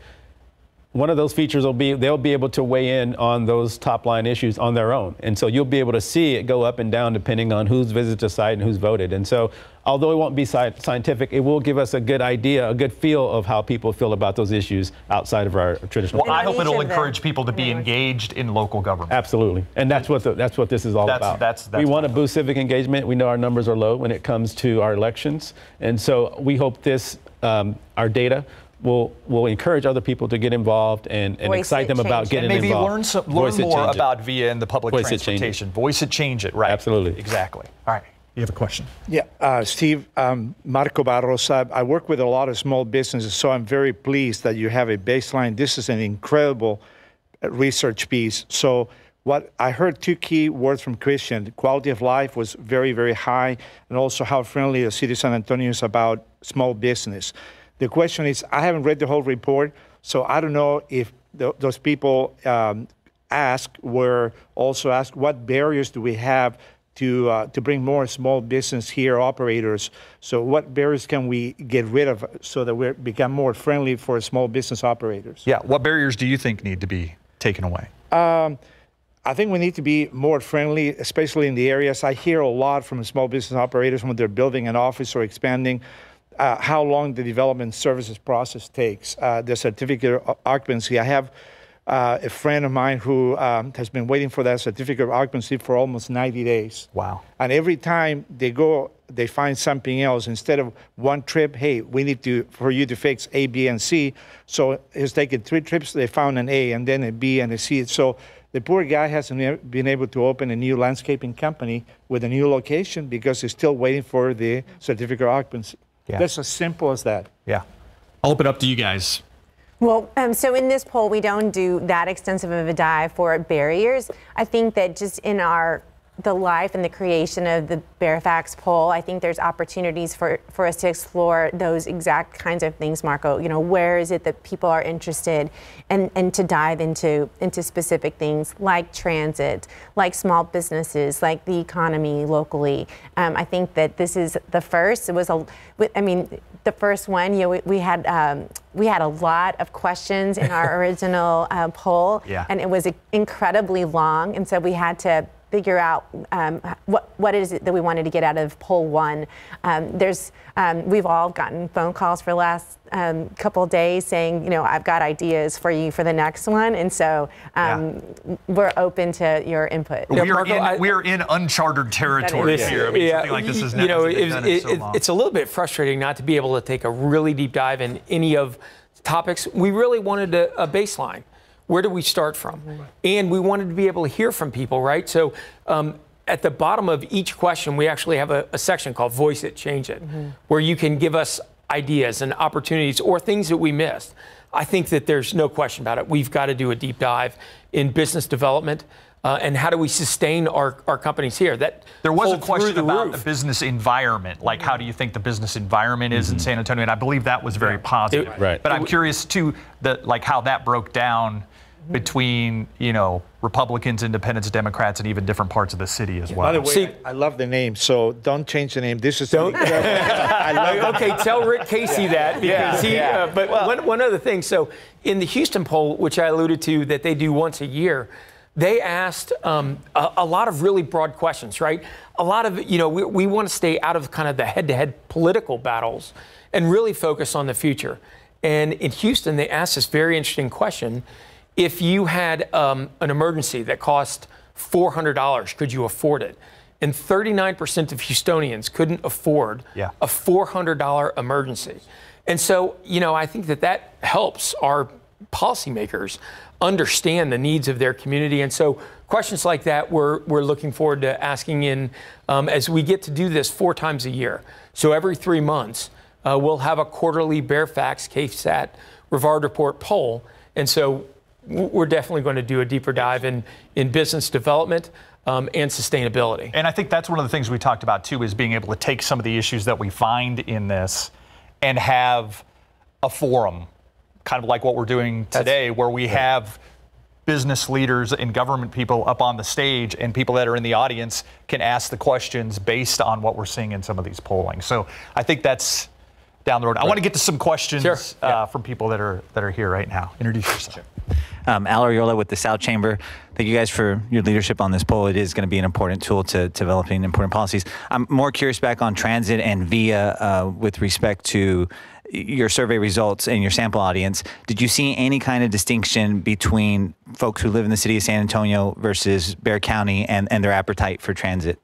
E: one of those features will be they'll be able to weigh in on those top line issues on their own. And so you'll be able to see it go up and down depending on who's visited the site and who's voted. And so although it won't be sci- scientific, it will give us a good idea, a good feel of how people feel about those issues outside of our traditional.
B: well i hope it'll encourage people to be engaged in local government
E: Absolutely, and that's what the, that's what this is all
B: That's-
E: about.
B: that's- that's
E: we want to boost civic engagement. We know our numbers are low when it comes to our elections, and so we hope this um, our data will will encourage other people to get involved and, and excite them about
A: change it.
E: getting
B: maybe
E: involved.
B: learn some, learn
E: Voice
B: more about via and the public
E: Voice it, change it.
B: transportation. Voice it, change it. Right.
E: Absolutely.
B: Exactly. All right. You have a question.
H: Yeah, uh, Steve, um, Marco Barros. I, I work with a lot of small businesses, so I'm very pleased that you have a baseline. This is an incredible uh, research piece. So, what I heard two key words from Christian: quality of life was very, very high, and also how friendly the city of San Antonio is about small business. The question is, I haven't read the whole report, so I don't know if th- those people um, asked were also asked what barriers do we have to uh, to bring more small business here operators. So what barriers can we get rid of so that we become more friendly for small business operators?
B: Yeah. What barriers do you think need to be taken away?
H: I think we need to be more friendly, especially in the areas. I hear a lot from small business operators when they're building an office or expanding. Uh, how long the development services process takes, uh, the certificate of occupancy. I have uh, a friend of mine who um, has been waiting for that certificate of occupancy for almost 90 days.
B: Wow.
H: And every time they go, they find something else. Instead of one trip, hey, we need to for you to fix A, B, and C. So it's taken three trips. They found an A, and then a B, and a C. So the poor guy hasn't been able to open a new landscaping company with a new location because he's still waiting for the certificate of occupancy.
B: Yeah.
H: That's as simple as that.
B: Yeah. I'll open up to you guys.
A: Well, um, so in this poll, we don't do that extensive of a dive for barriers. I think that just in our the life and the creation of the Bexar Facts poll, I think there's opportunities for, for us to explore those exact kinds of things, Marco. You know, where is it that people are interested and, and to dive into into specific things like transit, like small businesses, like the economy locally. Um, I think that this is the first. It was a, I mean, the first one. You know, we, we had um, we had a lot of questions in our original uh, poll,
B: Yeah.
A: and it was incredibly long, and so we had to figure out um, what what is it that we wanted to get out of poll one. Um, there's um, we've all gotten phone calls for the last um, couple of days saying, you know, I've got ideas for you for the next one, and so um, we're open to your input.
B: we, are
C: Marco,
B: in,
C: I-
B: we are in uncharted territory
A: is-
B: here. I mean, something like this is
C: you know,
B: never been
C: it- it-
B: so
C: it's a little bit frustrating not to be able to take a really deep dive in any of the topics. We really wanted a, a baseline. Where do we start from? And we wanted to be able to hear from people, right? So um, at the bottom of each question, we actually have a, a section called Voice It, Change It, where you can give us ideas and opportunities or things that we missed. I think that there's no question about it. We've got to do a deep dive in business development. Uh, and how do we sustain our, our companies here? That
B: There was a question
C: the
B: about
C: roof.
B: the business environment, like how do you think the business environment is
C: Mm-hmm.
B: in San Antonio? And I believe that was very positive.
E: Right.
B: But I'm curious too, that like how that broke down between, you know, Republicans, Independents, Democrats, and even different parts of the city as well.
H: By the way,
C: See-
H: I, I love the name, so don't change the name. This is
C: Don't-
H: I love
C: okay, tell Rick Casey that because he.
B: yeah.
C: Uh, but one, one other thing. So in the Houston poll, which I alluded to, that they do once a year, they asked um, a, a lot of really broad questions. Right, a lot of you know we, we want to stay out of kind of the head-to-head political battles and really focus on the future. And in Houston, they asked this very interesting question: If you had um, an emergency that cost $400, could you afford it? And 39% of Houstonians couldn't afford
B: Yeah.
C: a $400 emergency. And so, you know, I think that that helps our policymakers understand the needs of their community. And so, questions like that, we're, we're looking forward to asking in um, as we get to do this four times a year. So, every three months, uh, we'll have a quarterly Bexar Facts, KSAT, Rivard Report poll. And so, we're definitely going to do a deeper dive in, in business development um, and sustainability.
B: And I think that's one of the things we talked about too is being able to take some of the issues that we find in this and have a forum, kind of like what we're doing today, where we have business leaders and government people up on the stage and people that are in the audience can ask the questions based on what we're seeing in some of these polling. So I think that's down the road. I want to get to some questions
C: Sure.
B: uh, from people that are that are here right now. Introduce yourself.
I: Um, Al Arreola with the South Chamber. Thank you guys for your leadership on this poll. It is going to be an important tool to developing important policies. I'm more curious back on transit and via uh, with respect to your survey results and your sample audience. Did you see any kind of distinction between folks who live in the city of San Antonio versus Bexar County and, and their appetite for transit?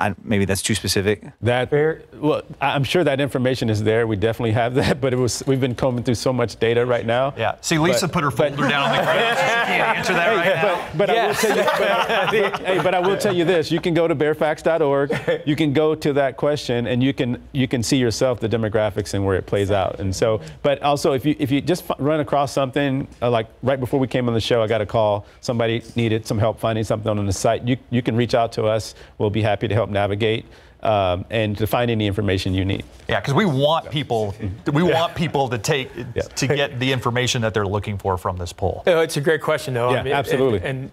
I: I, maybe that's too specific.
E: That
C: Fair-
E: well, I- I'm sure that information is there. We definitely have that, but it was we've been combing through so much data right now.
B: Yeah. See, Lisa
E: But-
B: put her
E: but-
B: folder down on the ground. She can't answer that right now.
E: But, but I will tell you, but, hey, but I will tell you this: you can go to bexarfacts.org, you can go to that question, and you can you can see yourself the demographics and where it plays out. And so, but also if you if you just run across something uh, like right before we came on the show, I got a call. Somebody needed some help finding something on the site. You you can reach out to us. We'll be happy to help navigate. Um, and to find any information you need.
B: Yeah, because we want people, we want people to take to get the information that they're looking for from this poll.
C: Oh, it's a great question, though.
E: Yeah, absolutely.
C: And, and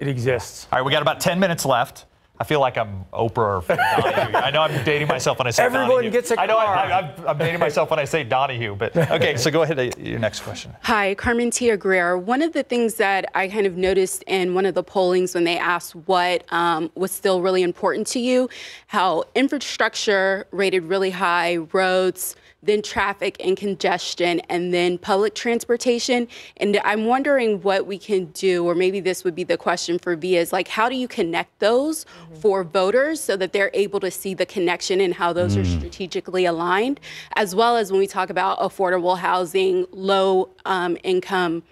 C: it exists.
B: All right, we got about 10 minutes left. I feel like I'm Oprah or Donahue. I know I'm dating myself when I say
C: Everyone
B: Donahue.
C: gets a
B: I know
C: car.
B: I, I, I'm, I'm dating myself when I say Donahue, but okay. So go ahead to your next question.
J: Hi, Carmen Tia Greer. One of the things that I kind of noticed in one of the pollings when they asked what um, was still really important to you, how infrastructure rated really high, roads, then traffic and congestion, and then public transportation. And I'm wondering what we can do, or maybe this would be the question for Via, is like how do you connect those for voters so that they're able to see the connection and how those are strategically aligned, as well as when we talk about affordable housing, low um, income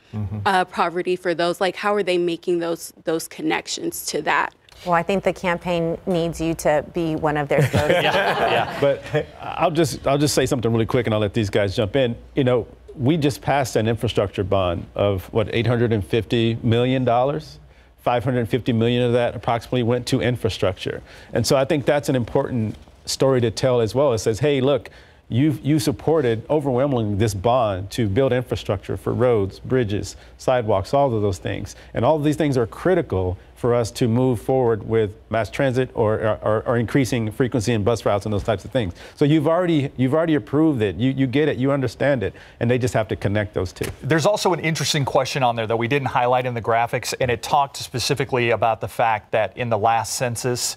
J: uh, poverty for those, like how are they making those those connections to that?
A: Well, I think the campaign needs you to be one of their spokespeople.
E: But I'll just I'll just say something really quick, and I'll let these guys jump in. You know, we just passed an infrastructure bond of what 850 million dollars. 550 million of that approximately went to infrastructure, and so I think that's an important story to tell as well. It says, hey, look. You, you supported overwhelmingly this bond to build infrastructure for roads, bridges, sidewalks, all of those things. And all of these things are critical for us to move forward with mass transit or, or, or increasing frequency in bus routes and those types of things. So you've already you've already approved it. You, you get it. You understand it. And they just have to connect those two.
B: There's also an interesting question on there that we didn't highlight in the graphics, and it talked specifically about the fact that in the last census,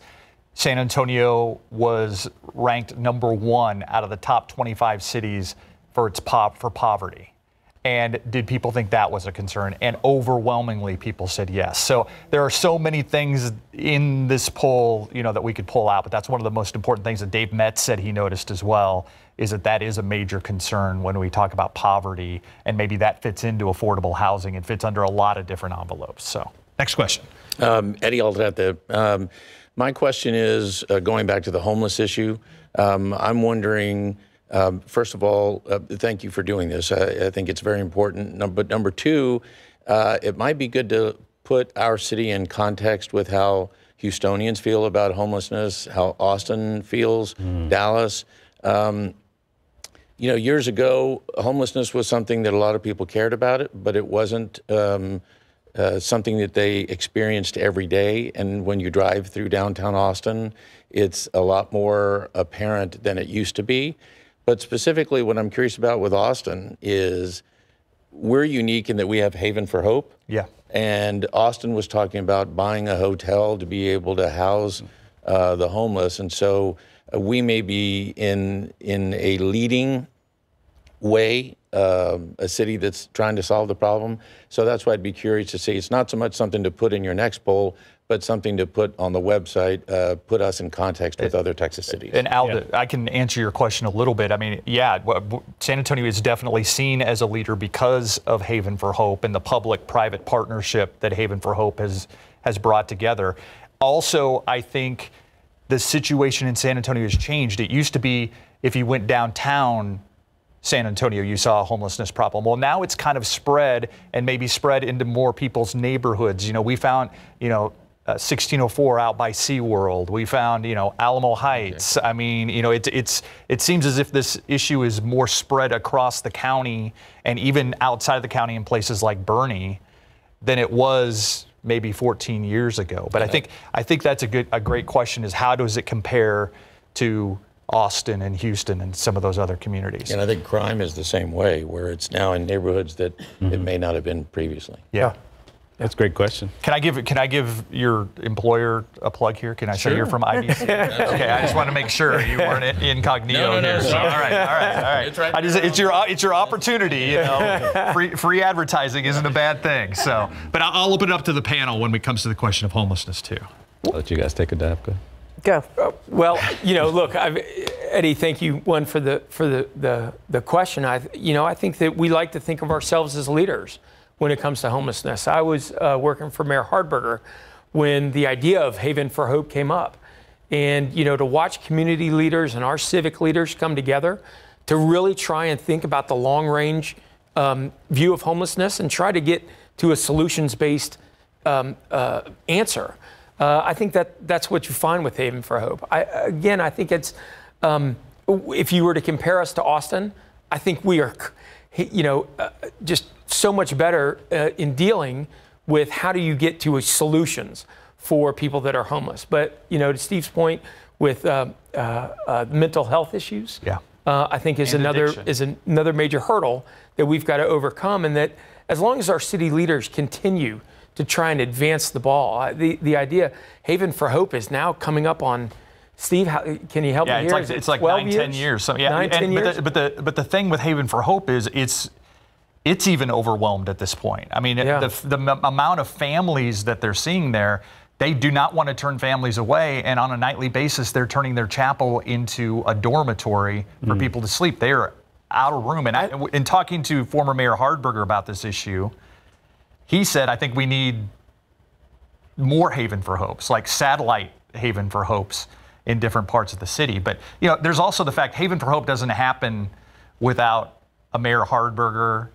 B: San Antonio was ranked number one out of the top 25 cities for its pop for poverty. And did people think that was a concern? And overwhelmingly, people said yes. So there are so many things in this poll, you know, that we could pull out. But that's one of the most important things that Dave Metz said he noticed as well. Is that that is a major concern when we talk about poverty, and maybe that fits into affordable housing. It fits under a lot of different envelopes. So next question.
K: Um, Eddie Aldrete. Um, my question is uh, going back to the homeless issue. Um, I'm wondering, um, first of all, uh, thank you for doing this. I, I think it's very important. Num- But number two, uh, it might be good to put our city in context with how Houstonians feel about homelessness, how Austin feels, Dallas. Um, you know, years ago, homelessness was something that a lot of people cared about it, but it wasn't um, uh, something that they experienced every day. And when you drive through downtown Austin, it's a lot more apparent than it used to be. But specifically, what I'm curious about with Austin is we're unique in that we have Haven for Hope.
B: Yeah.
K: And Austin was talking about buying a hotel to be able to house uh, the homeless. And so uh, we may be in, in a leading way, uh, a city that's trying to solve the problem. So that's why I'd be curious to see. It's not so much something to put in your next poll, but something to put on the website, uh, put us in context with other Texas cities.
B: And Al, yeah. I can answer your question a little bit. I mean, yeah, San Antonio is definitely seen as a leader because of Haven for Hope and the public-private partnership that Haven for Hope has has brought together. Also, I think the situation in San Antonio has changed. It used to be if you went downtown San Antonio, you saw a homelessness problem. Well, now it's kind of spread and maybe spread into more people's neighborhoods. You know, we found, you know, 1604 uh, out by SeaWorld. We found, you know, Alamo Heights. Okay. I mean, you know, it, it's it seems as if this issue is more spread across the county and even outside of the county in places like Boerne than it was maybe 14 years ago. But I think I think that's a good a great question is how does it compare to Austin and Houston and some of those other communities.
K: And I think crime is the same way, where it's now in neighborhoods that mm-hmm. it may not have been previously.
B: Yeah.
E: That's a great question.
B: Can I give Can I give your employer a plug here? Can I sure. say you're from IBC? okay, I just want to make sure you weren't incognito
K: no, no,
B: here.
K: No,
B: so, all right, all right, all right. It's, right I just, it's your it's your opportunity. You know, free free advertising isn't a bad thing. So, but I'll, I'll open it up to the panel when it comes to the question of homelessness too.
E: I'll let you guys take a dab. Go.
A: Go.
C: Uh, well, you know, look, I've, Eddie, thank you one for the for the, the the question. I you know I think that we like to think of ourselves as leaders when it comes to homelessness. I was uh, working for Mayor Hardberger when the idea of Haven for Hope came up. And, you know, to watch community leaders and our civic leaders come together to really try and think about the long range um, view of homelessness and try to get to a solutions based um, uh, answer. Uh, I think that that's what you find with Haven for Hope. I, again, I think it's, um, if you were to compare us to Austin, I think we are, you know, uh, just so much better uh, in dealing with how do you get to solutions for people that are homeless. But you know, to Steve's point, with uh, uh, uh mental health issues,
B: yeah.
C: Uh, I think is and another addiction. is another major hurdle that we've got to overcome. And that as long as our city leaders continue to try and advance the ball, the the idea Haven for Hope is now coming up on. Steve, how, can you help
B: yeah,
C: me
B: it's
C: here?
B: Like, it's like nine,
C: years?
B: 10 years. So, yeah,
C: nine,
B: and,
C: 10
B: but
C: years.
B: The, but the but the thing with Haven for Hope is it's it's even overwhelmed at this point. I mean, yeah. the, the m- amount of families that they're seeing there, they do not want to turn families away. And on a nightly basis, they're turning their chapel into a dormitory for mm. people to sleep. They're out of room. And I, in talking to former Mayor Hardberger about this issue, he said, I think we need more Haven for Hopes, like satellite Haven for Hopes in different parts of the city. But, you know, there's also the fact Haven for Hope doesn't happen without a Mayor Hardberger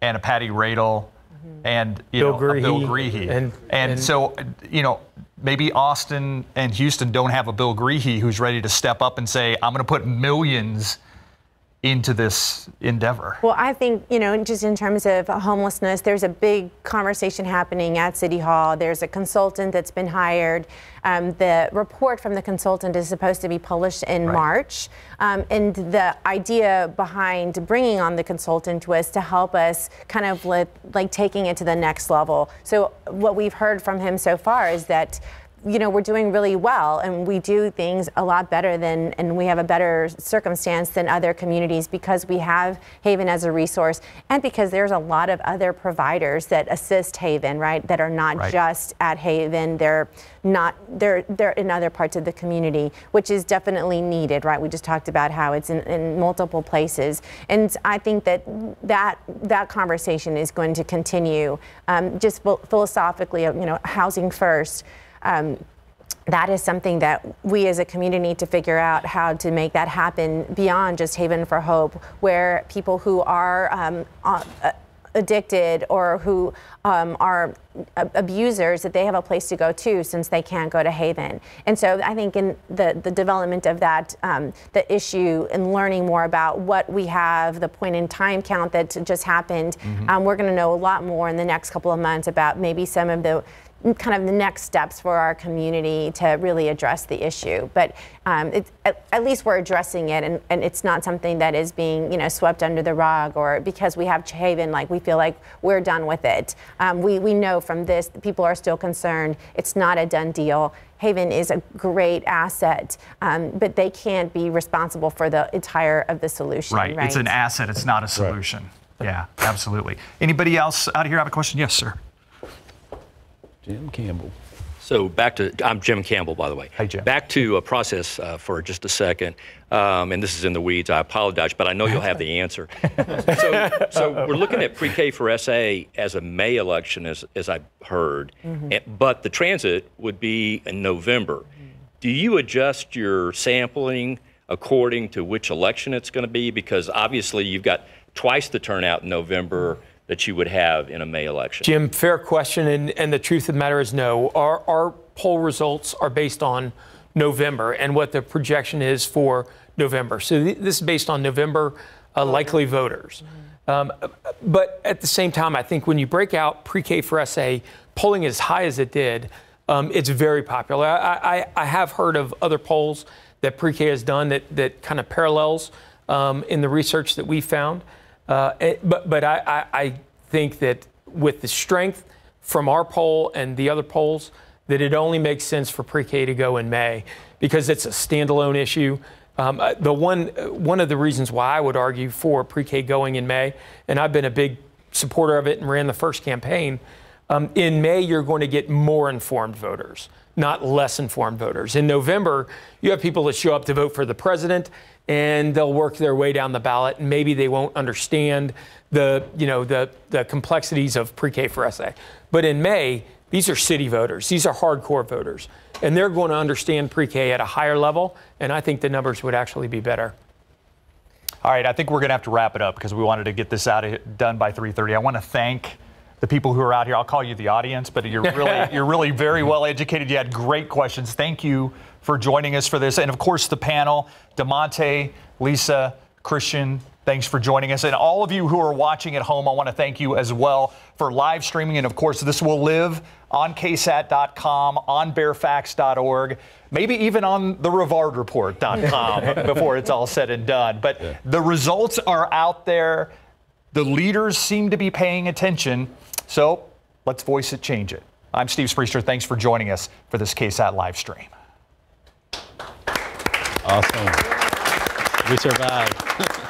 B: and a Patty Radel mm-hmm. and you
C: Bill
B: know
C: Greehey.
B: Bill Greehey.
C: And,
B: and, and so you know maybe Austin and Houston don't have a Bill Greehey who's ready to step up and say I'm going to put millions into this endeavor?
A: Well, I think, you know, just in terms of homelessness, there's a big conversation happening at City Hall. There's a consultant that's been hired. Um, the report from the consultant is supposed to be published in right. March. Um, and the idea behind bringing on the consultant was to help us kind of like, like taking it to the next level. So, what we've heard from him so far is that you know, we're doing really well and we do things a lot better than, and we have a better circumstance than other communities because we have Haven as a resource and because there's a lot of other providers that assist Haven, right, that are not right. just at Haven. They're not, they're, they're in other parts of the community, which is definitely needed, right? We just talked about how it's in, in multiple places. And I think that that, that conversation is going to continue um, just philosophically, you know, housing first. Um, that is something that we as a community need to figure out how to make that happen beyond just Haven for Hope, where people who are um, uh, addicted or who um, are abusers that they have a place to go to since they can't go to Haven. And so I think in the, the development of that, um, the issue and learning more about what we have, the point in time count that just happened, mm-hmm. um, we're going to know a lot more in the next couple of months about maybe some of the kind of the next steps for our community to really address the issue. But um, at, at, least we're addressing it, and, and, it's not something that is being you know swept under the rug or because we have Haven, like we feel like we're done with it. Um, we we know from this people are still concerned. It's not a done deal. Haven is a great asset, um, but they can't be responsible for the entire of the solution.
B: Right. right? It's an asset. It's not a solution. Right. Yeah, absolutely. Anybody else out here have a question? Yes, sir.
E: Jim Campbell.
L: So back to, I'm Jim Campbell, by the way.
B: Hi, Jim.
L: Back to a process uh, for just a second. Um, and this is in the weeds. I apologize, but I know you'll have the answer. so, so, we're looking at pre-K for SA as a May election, as, as I've heard. Mm-hmm. And, but the transit would be in November. Do you adjust your sampling according to which election it's going to be? Because obviously you've got twice the turnout in November. Mm-hmm that you would have in a May election?
C: Jim, fair question. And, and the truth of the matter is no. Our, our poll results are based on November and what the projection is for November. So th- this is based on November uh, likely voters. Um, but at the same time, I think when you break out pre K for SA, polling as high as it did, um, it's very popular. I, I, I, have heard of other polls that pre K has done that, that kind of parallels um, in the research that we found. Uh, it, but but I, I, I, think that with the strength from our poll and the other polls, that it only makes sense for pre-K to go in May because it's a standalone issue. Um, uh, the one one of the reasons why I would argue for pre-K going in May, and I've been a big supporter of it and ran the first campaign. Um, in May, you're going to get more informed voters, not less informed voters. In November, you have people that show up to vote for the president and they'll work their way down the ballot and maybe they won't understand the you know the the complexities of pre-K for SA. But in May, these are city voters. These are hardcore voters. And they're going to understand pre-K at a higher level and I think the numbers would actually be better.
B: All right, I think we're going to have to wrap it up because we wanted to get this out of, done by 3:30. I want to thank the people who are out here. I'll call you the audience, but you're really you're really very well educated. You had great questions. Thank you for joining us for this. And of course, the panel, DeMonte, Lisa, Christian, Thanks for joining us. And all of you who are watching at home, I want to thank you as well for live streaming. And of course, this will live on ksat.com, on bexarfacts.org, maybe even on the rivardreport.com before it's all said and done. But yeah. the results are out there. The leaders seem to be paying attention. So let's voice it, change it. I'm Steve Spriester. Thanks for joining us for this KSAT live stream.
E: Awesome. We survived.